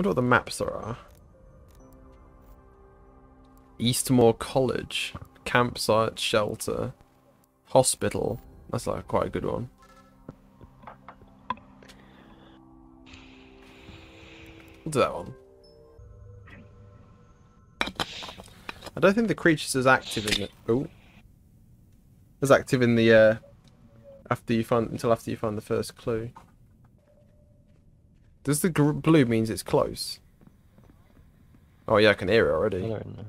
wonder what the maps there are. Eastmore College. Campsite, shelter, hospital. That's like quite a good one. We'll do that one. I don't think the creature's as active in it. Oh. As active in the uh after you find until after you find the first clue. Does the blue means it's close? Oh yeah, I can hear it I already. don't know.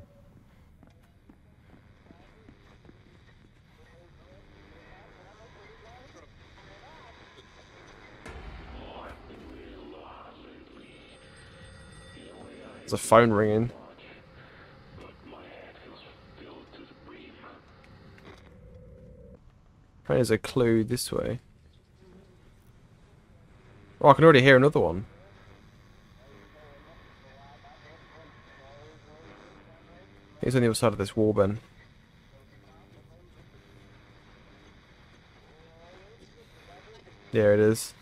There's a phone ringing. Apparently there's a clue this way. Oh, I can already hear another one. It's on the other side of this wall, Ben. There it is.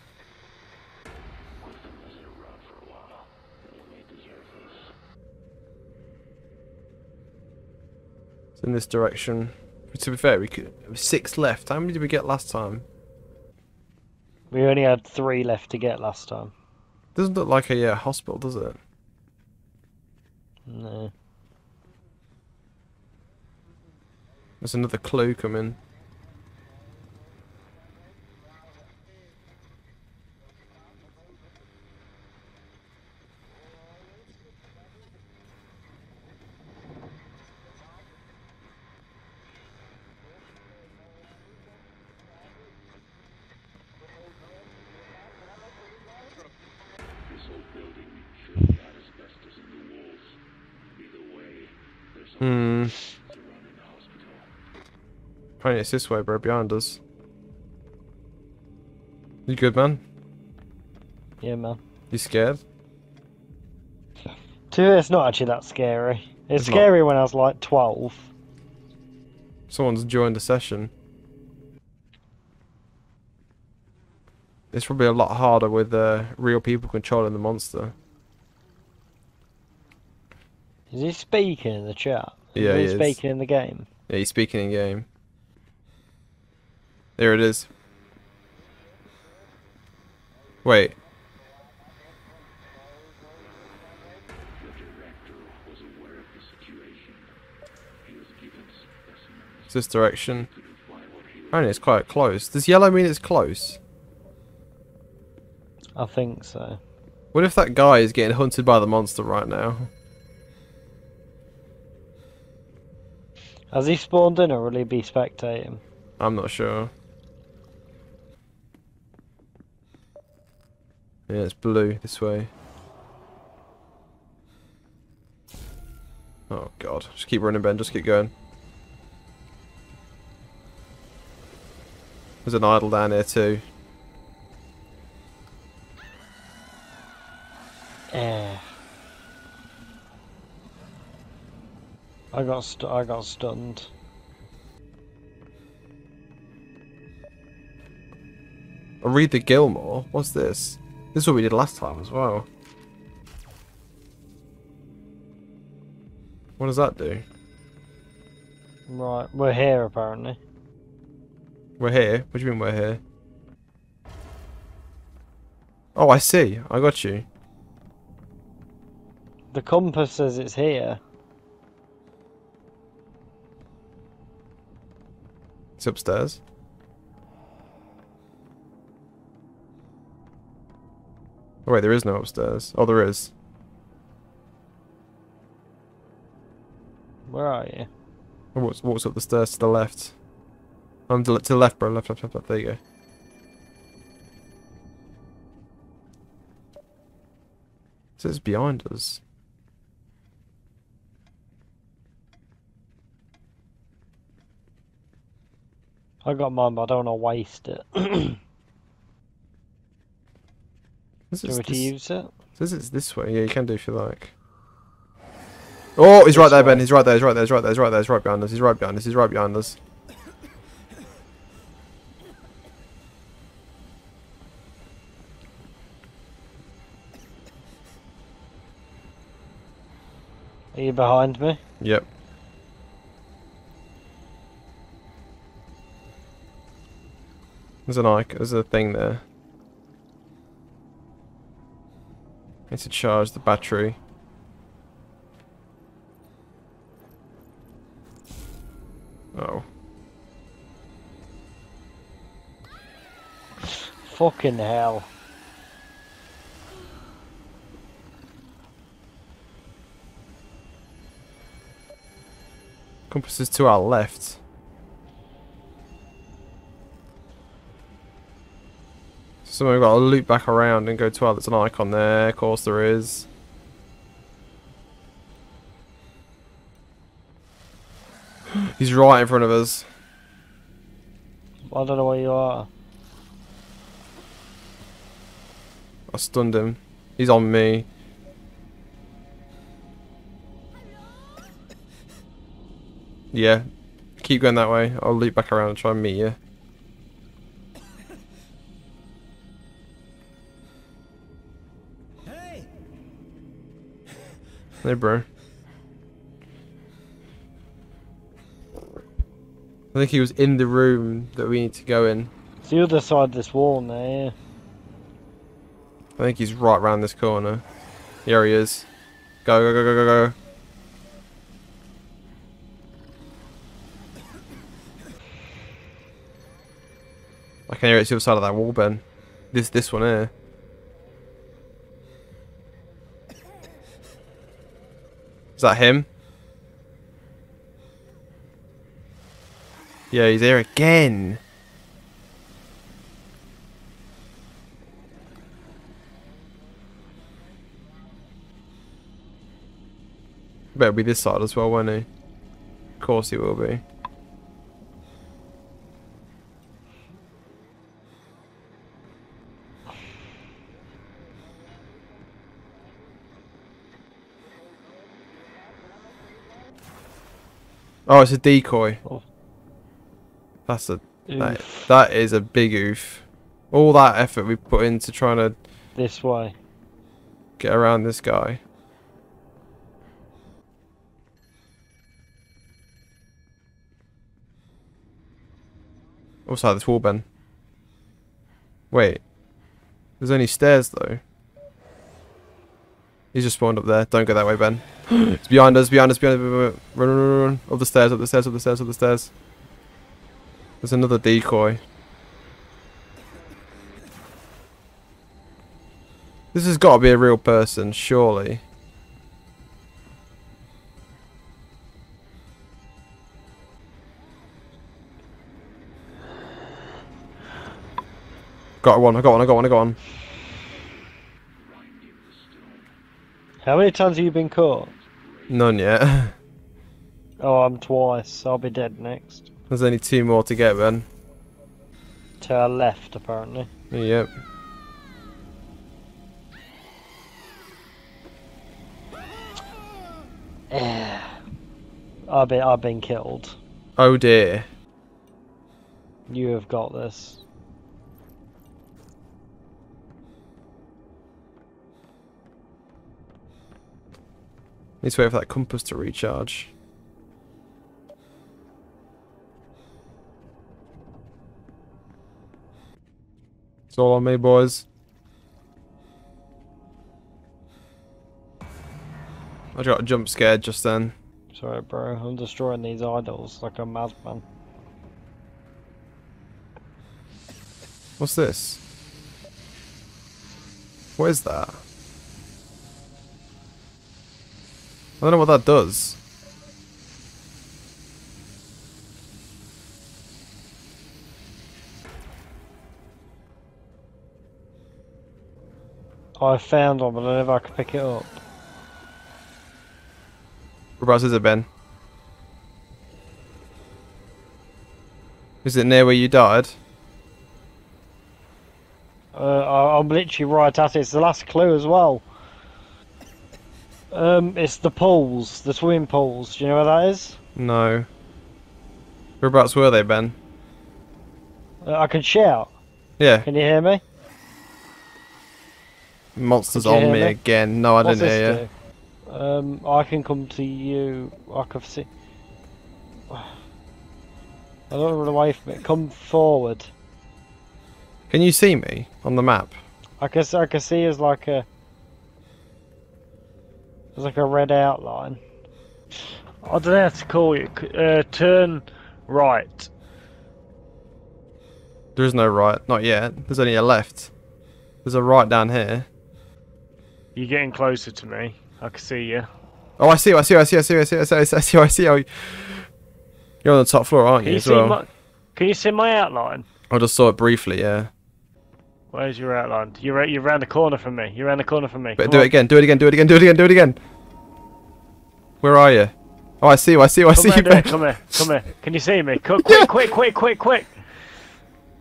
It's in this direction. To be fair, we could six left. How many did we get last time? We only had three left to get last time. Doesn't look like a uh, hospital, does it? No. There's another clue coming. Hmm. Apparently it's this way, bro, behind us. You good, man? Yeah, man. You scared? To it's not actually that scary. It's, It's not. scary when I was like 12. Someone's joined the session. It's probably a lot harder with uh, real people controlling the monster. Is he speaking in the chat? Yeah, is he he is. speaking in the game? Yeah, he's speaking in game. There it is. Wait. It's this direction. Apparently it's quite close. Does yellow mean it's close? I think so. What if that guy is getting hunted by the monster right now? Has he spawned in or will he be spectating? I'm not sure. Yeah, it's blue this way. Oh god. Just keep running, Ben. Just keep going. There's an idol down here too. I got I got stunned. Read the Gilmore. What's this? This is what we did last time as well. What does that do? Right, we're here apparently. We're here. What do you mean we're here? Oh, I see. I got you. The compass says it's here. It's upstairs. Oh wait, there is no upstairs. Oh, there is. Where are you? Oh, what's, what's up the stairs to the left? I'm to, to the left, bro. Left, left, left, left. There you go. It says behind us. I got mine, but I don't want to waste it. This Do you is want to this, use it? says it's this way. Yeah, you can do if you like. Oh, he's right This there, Ben. He's right there. He's right there. He's right there. He's right there. He's right behind us. He's right behind us. He's right behind us. Are you behind me? Yep. There's an icon. There's a thing there. Need to charge the battery. Oh. Fucking hell. Compass is to our left. So we've got to loop back around and go to our, there's an icon there, of course there is. He's right in front of us. I don't know where you are. I stunned him. He's on me. Yeah. Keep going that way. I'll loop back around and try and meet you. Hey, bro. I think he was in the room that we need to go in. It's the other side of this wall now, yeah. I think he's right round this corner. Here he is. Go, go, go, go, go, go. I can hear it to the other side of that wall, Ben. This, this one here. Is that him? Yeah, he's there again. Better be this side as well, won't he? Of course he will be. Oh, it's a decoy. Oh. That's a that, that is a big oof. All that effort we put into trying to This way. get around this guy. Also, this wall, Ben. Wait. There's only stairs, though. He's just spawned up there. Don't go that way, Ben. it's behind us, behind us, behind us. Run, run, run, run. Up the stairs, up the stairs, up the stairs, up the stairs. There's another decoy. This has got to be a real person, surely. Got one, I got one, I got one, I got one. How many times have you been caught? None yet. Oh, I'm twice. I'll be dead next. There's only two more to get, then. To our left, apparently. Yep. I've been, I've been killed. Oh dear. You have got this. Need to wait for that compass to recharge. It's all on me, boys. I got a jump scared just then. Sorry, bro. I'm destroying these idols like a madman. What's this? What is that? I don't know what that does. I found one, but I don't know if I can pick it up. Whereabouts is it, Ben? Is it near where you died? Uh, I'm literally right at it. It's the last clue as well. Um, it's the pools, the swimming pools. Do you know where that is? No. Whereabouts were they, Ben? Uh, I can shout. Yeah, Can you hear me? monsters on me me? again. No, I What's didn't hear you. do? Um, I can come to you. I can see. I don't run away from it. Come forward. Can you see me on the map? I can I can see as like a. There's like a red outline. I don't know how to call. C- Uh, turn right. There is no right, not yet. There's only a left. There's a right down here. You're getting closer to me. I can see you. Oh, I see, you, I see, you, I see, you, I see, you, I see, you, I see, you, I see, you, I see. you. You're on the top floor, aren't Can you? you As see well. my? Can you see my outline? I just saw it briefly, yeah. Where's your outline? You're you're round the corner from me. You're round the corner from me. But Come do on. it again, do it again, do it again, do it again, do it again. Where are you? Oh, I see you, I see you, I Come see here, you. there, Ben. come here, come here. Can you see me? Quick, quick, quick, quick, quick, quick.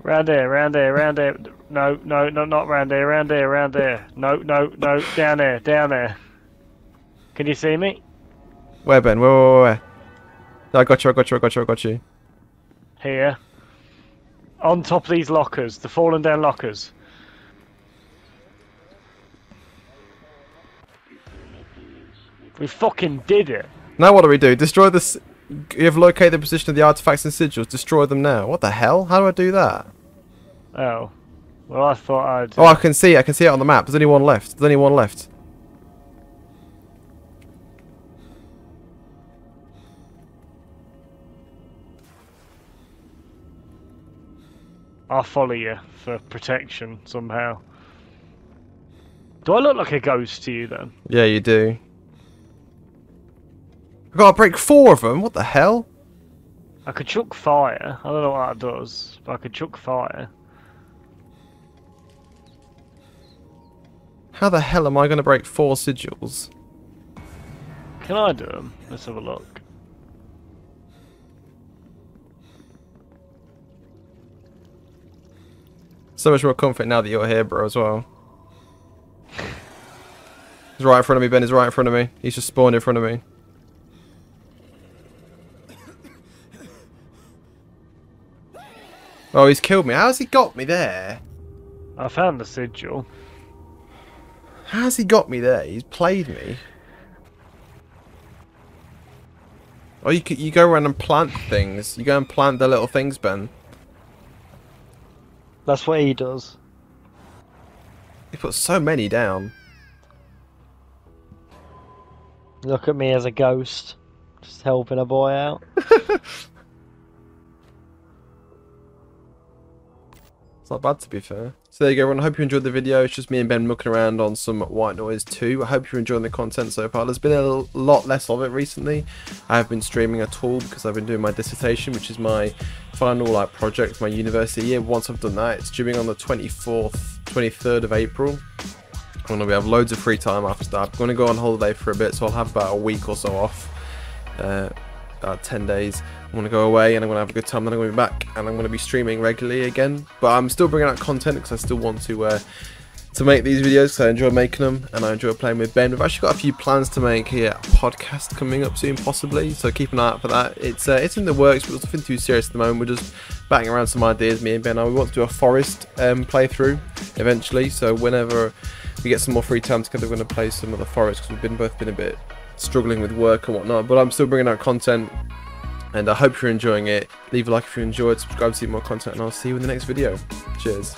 Round there, round there, round there. No, no, no, not round there, round there, round there. No, no, no, down there, down there. Can you see me? Where, Ben? Where, where, where, where? I got you, I got you, I got you, I got you. Here. On top of these lockers, the fallen down lockers. We fucking did it. Now what do we do? Destroy this. You have located the position of the artifacts and sigils. Destroy them now. What the hell? How do I do that? Oh. Well, I thought I'd. Oh, I uh, can see. it, I can see it on the map. There's only one left. There's only one left. I'll follow you for protection somehow. Do I look like a ghost to you then? Yeah, you do. I gotta break four of them. What the hell? I could chuck fire. I don't know what that does, but I could chuck fire. How the hell am I gonna break four sigils? Can I do them? Let's have a look. So much more comfort now that you're here, bro, as well. He's right in front of me, Ben. He's right in front of me. He's just spawned in front of me. Oh, he's killed me. How's he got me there? I found the sigil. How's he got me there? He's played me. Oh, you, you go around and plant things. You go and plant the little things, Ben. That's what he does. He put so many down. Look at me as a ghost. Just helping a boy out. It's not bad to be fair. So there you go everyone, I hope you enjoyed the video. It's just me and Ben mucking around on some White Noise 2. I hope you're enjoying the content so far. There's been a lot less of it recently. I have been streaming at all because I've been doing my dissertation, which is my final like project, my university year. Once I've done that, it's due on the 24th, 23rd of April. I'm gonna have loads of free time after that. I'm gonna go on holiday for a bit, so I'll have about a week or so off. Uh, about 10 days. I'm going to go away and I'm going to have a good time. Then I'm going to be back and I'm going to be streaming regularly again. But I'm still bringing out content because I still want to uh, to make these videos because I enjoy making them and I enjoy playing with Ben. We've actually got a few plans to make here. A podcast coming up soon, possibly. So keep an eye out for that. It's uh, it's in the works, but it's nothing too serious at the moment. We're just batting around some ideas, me and Ben. We want to do a forest um, playthrough eventually. So whenever we get some more free time together, we're going to play some of the forest because we've been both been a bit struggling with work and whatnot. But I'm still bringing out content and I hope you're enjoying it. Leave a like if you enjoyed, subscribe to see more content, and I'll see you in the next video. Cheers.